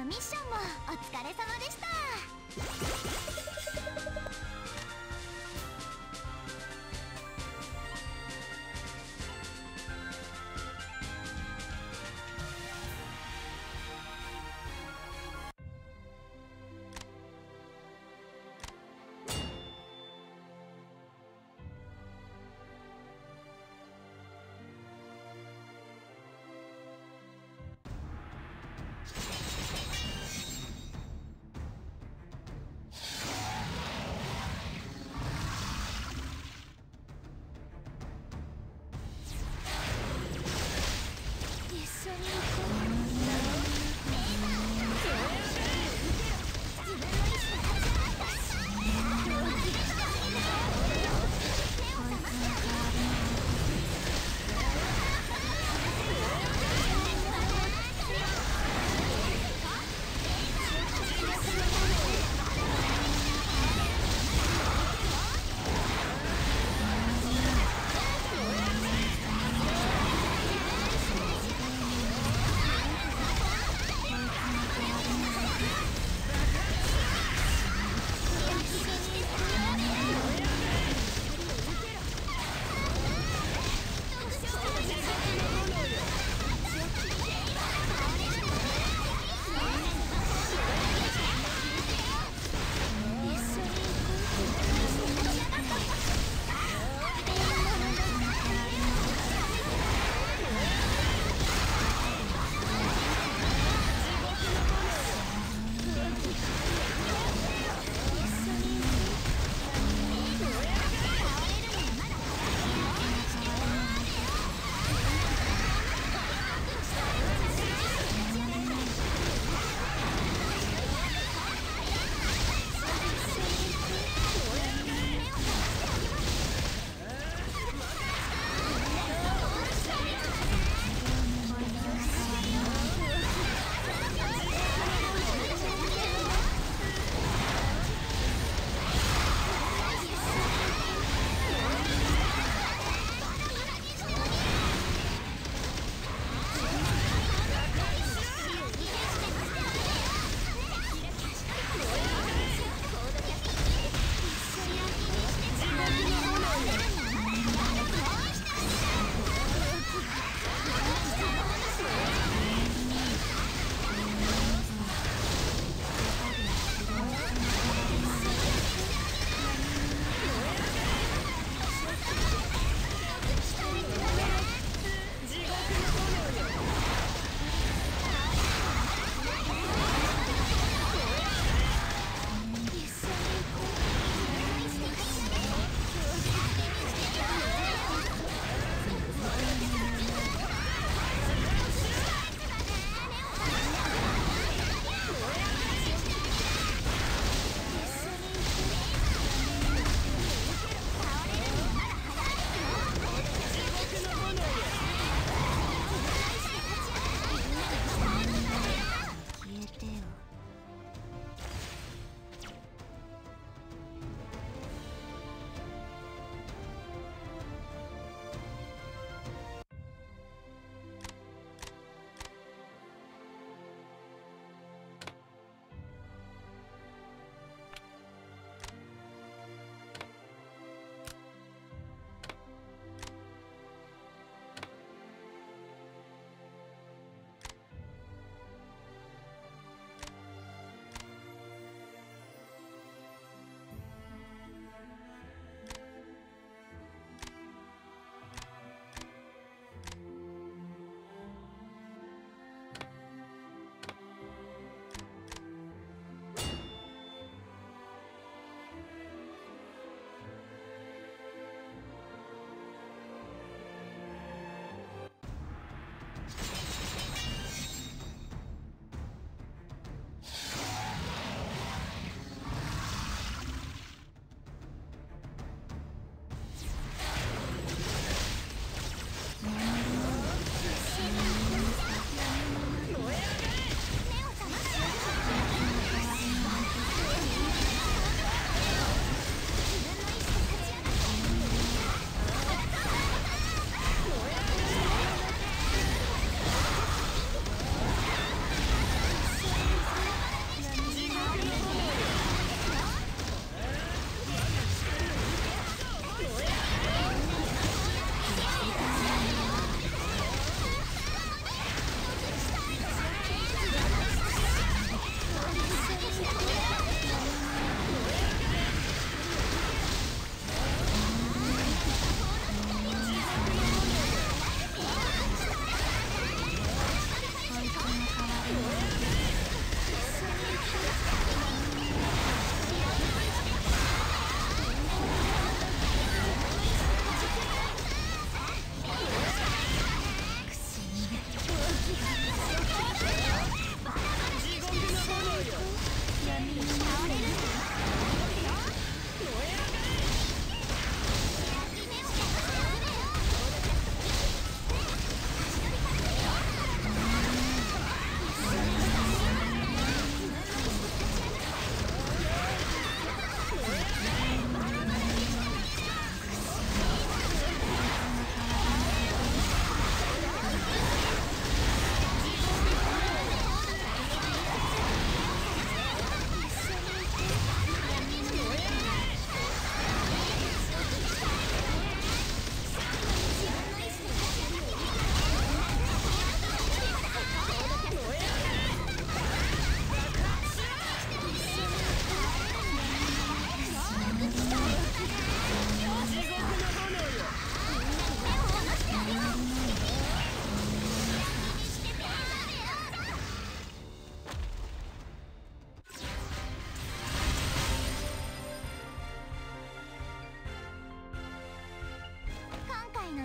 のミッションもお疲れ様でした。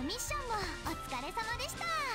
ミッションもお疲れ様でした。